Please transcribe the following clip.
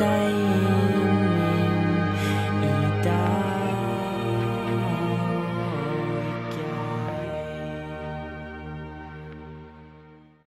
yksin.